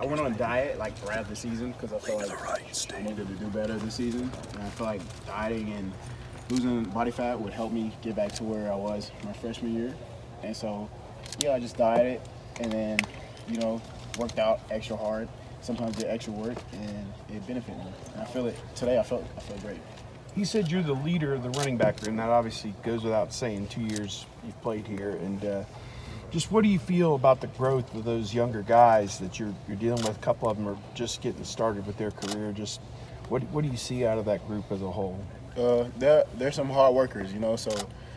I went on a diet like throughout the season because I felt like I needed to do better this season. And I feel like dieting and losing body fat would help me get back to where I was my freshman year. And so, yeah, I just dieted and then, you know, worked out extra hard. Sometimes did extra work and it benefited me. And I feel it today. I felt I feel great. He said you're the leader of the running back, and that obviously goes without saying. Two years you've played here, and uh, just what do you feel about the growth of those younger guys that you're you're dealing with? A couple of them are just getting started with their career. Just what what do you see out of that group as a whole? Uh, they're they're some hard workers, you know. So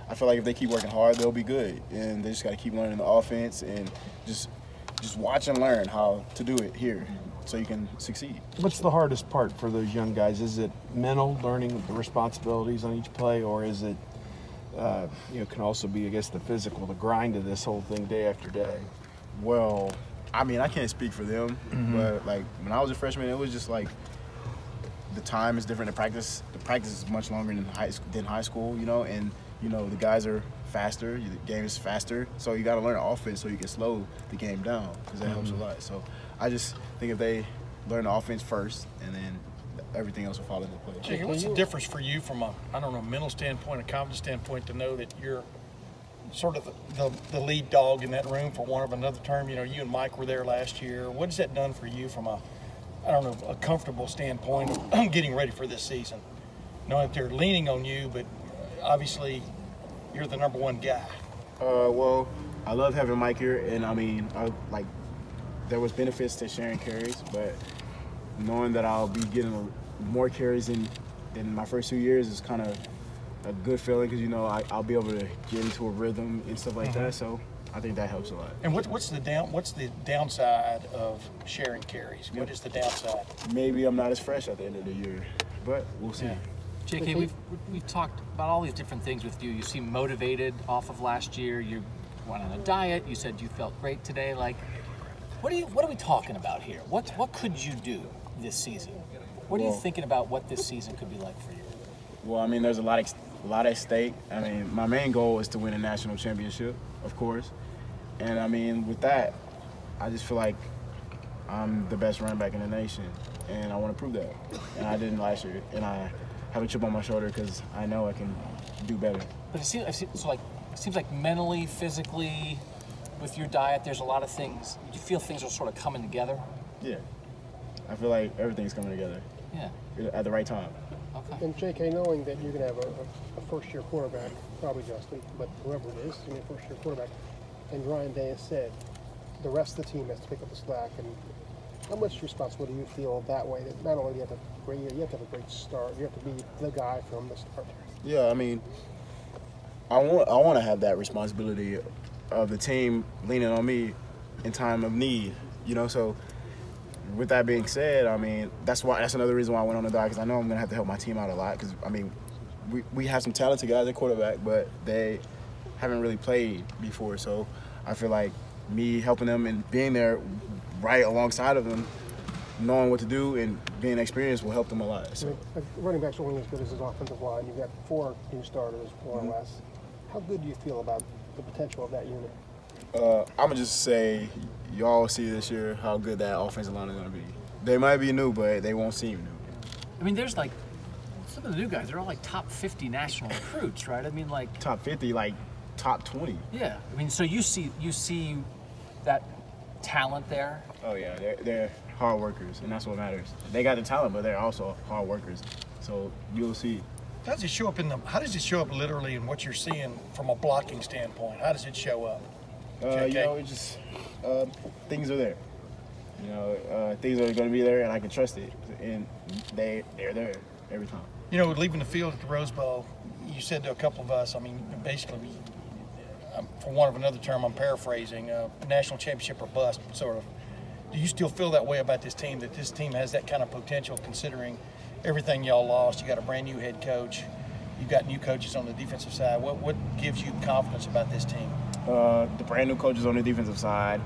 I feel like if they keep working hard, they'll be good, and they just got to keep learning the offense and just just watch and learn how to do it here so you can succeed. What's the hardest part for those young guys? Is it mental, learning the responsibilities on each play, or is it, uh, you know, can also be, I guess, the physical, the grind of this whole thing day after day? Well, I mean, I can't speak for them, Mm-hmm. but like when I was a freshman, it was just like the time is different. The practice, the practice is much longer than high school, than high school, you know, and you know the guys are faster. The game is faster, so you got to learn offense so you can slow the game down because that helps a Mm-hmm. lot. So I just think if they learn the offense first, and then everything else will fall into place. JK, what's the difference for you from a, I don't know, mental standpoint, a confidence standpoint to know that you're sort of the, the, the lead dog in that room, for one of another term? You know, you and Mike were there last year. What has that done for you from a, I don't know, a comfortable standpoint of getting ready for this season? Knowing that they're leaning on you, but obviously you're the number one guy. Uh, well, I love having Mike here, and I mean, I, like, there was benefits to sharing carries, but knowing that I'll be getting more carries in in my first two years is kind of a good feeling because you know I, I'll be able to get into a rhythm and stuff like that. Mm-hmm. So I think that helps a lot. And what, what's the down? What's the downside of sharing carries? What is the downside? Maybe I'm not as fresh at the end of the year, but we'll see. Yeah. JK, we've we've talked about all these different things with you. You seem motivated off of last year. You went on a diet. You said you felt great today. Like, what are you? What are we talking about here? What what could you do this season? What are you thinking about what this season could be like for you? Well, I mean, there's a lot, of, a lot at stake. I mean, my main goal is to win a national championship, of course, and I mean, with that, I just feel like I'm the best running back in the nation, and I want to prove that. And I didn't last year, and I have a chip on my shoulder because I know I can do better. But it seems so like it seems like mentally, physically, with your diet, there's a lot of things. You feel things are sort of coming together. Yeah, I feel like everything's coming together Yeah. at the right time. Okay. And JK, knowing that you're going to have a, a, a first-year quarterback, probably Justin, but whoever it is, I mean, first-year quarterback, and Ryan Day has said the rest of the team has to pick up the slack. And how much responsibility do you feel that way? That not only do you have to have a great year, you have to have a great start. You have to be the guy from the start. Yeah, I mean, I want I want to have that responsibility of the team leaning on me in time of need. You know, so with that being said, I mean that's why that's another reason why I went on the diet because I know I'm gonna have to help my team out a lot. Because I mean, we we have some talented guys at quarterback, but they haven't really played before. So I feel like me helping them and being there right alongside of them, knowing what to do and being experienced will help them a lot. I mean, running back's are only as good as his offensive line. You've got four new starters, more or mm-hmm. less. How good do you feel about the potential of that unit? Uh, I'm gonna just say, y'all see this year how good that offensive line is gonna be. They might be new, but they won't seem new. I mean, there's like some of the new guys. They're all like top 50 national recruits, right? I mean, like Top 50, like top 20. Yeah, I mean, so you see you see that talent there. Oh yeah, they're, they're hard workers, and that's what matters. They got the talent, but they're also hard workers. So you'll see. How does it show up in the? How does it show up literally in what you're seeing from a blocking standpoint? How does it show up? Uh, you know, it just um, things are there. You know, uh, things are going to be there, and I can trust it, and they they're there every time. You know, leaving the field at the Rose Bowl, you said to a couple of us, I mean, basically, um, for want of another term, I'm paraphrasing, uh, national championship or bust, sort of. Do you still feel that way about this team, that this team has that kind of potential considering everything y'all lost? You got a brand new head coach, you've got new coaches on the defensive side. What, what gives you confidence about this team? Uh, the brand new coaches on the defensive side.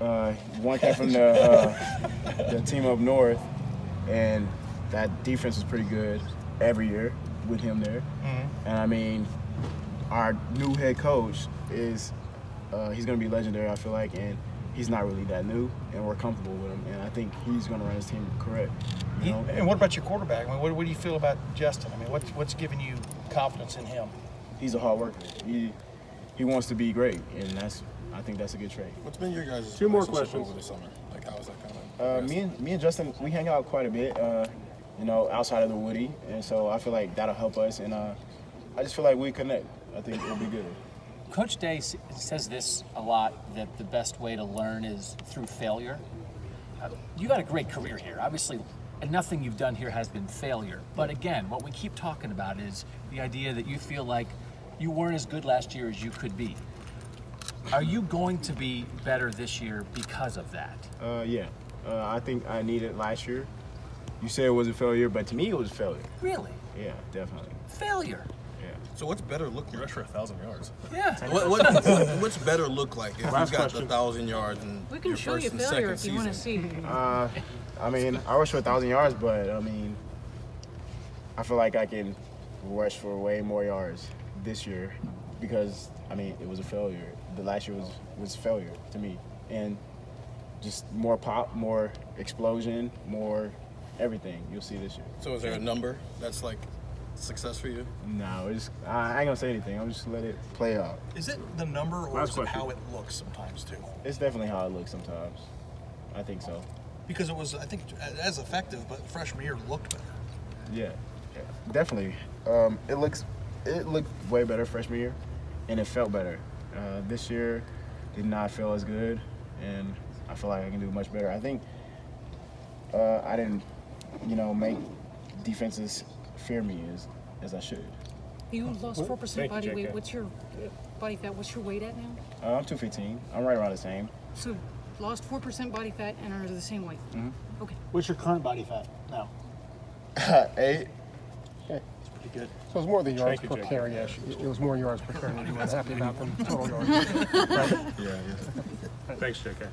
Uh, one came from the uh, the team up north, and that defense was pretty good every year with him there. And I mean, our new head coach is uh, he's gonna be legendary. I feel like, and he's not really that new, and we're comfortable with him. And I think he's going to run his team correct. You know? And what about your quarterback? I mean, what, what do you feel about Justin? I mean, what's what's giving you confidence in him? he's a hard worker. He he wants to be great, and that's I think that's a good trait. What's been your guys' Two more questions. over the summer? Like, how was that kind Uh, me and me and Justin, we hang out quite a bit. Uh, you know, outside of the Woody, and so I feel like that'll help us. And uh, I just feel like we connect. I think it'll be good. Coach Day says this a lot that the best way to learn is through failure. Uh, You've had a great career here. Obviously, and nothing you've done here has been failure. But again, what we keep talking about is the idea that you feel like you weren't as good last year as you could be. Are you going to be better this year because of that? Uh, yeah, uh, I think I needed last year. You said it was a failure, but to me it was a failure. Really? Yeah, definitely. Failure. Yeah. So what's better look like? Rush for a thousand yards. Yeah. What, what, what's better look like if Last you got a thousand yards and We can your show first you and failure second if you want to season? see. Uh, I mean, I rush for a thousand yards, but I mean, I feel like I can rush for way more yards this year because I mean it was a failure. The last year was was failure to me, and just more pop, more explosion, more everything. You'll see this year. So is there a number that's like success for you? No, it's I ain't gonna say anything. I'm just let it play out. Is it the number or Last is it how it looks sometimes too? It's definitely how it looks sometimes. I think so. Because it was, I think, as effective, but freshman year looked better. Yeah, yeah definitely. Um, it looks, it looked way better freshman year, and it felt better. Uh, this year did not feel as good, and I feel like I can do much better. I think uh, I didn't, you know, make defenses fear me as as I should. You lost four percent Thank you, body weight. What's your uh, body fat? What's your weight at now? Uh, I'm 215. I'm right around the same. So lost four percent body fat and are the same weight. Mm-hmm. Okay. What's your current body fat now? Eight. Okay. Pretty good. So it's more the yards per JK. carry issue. It was more yards per carry that you were happy about than total yards. Yeah, yeah. Thanks, JK.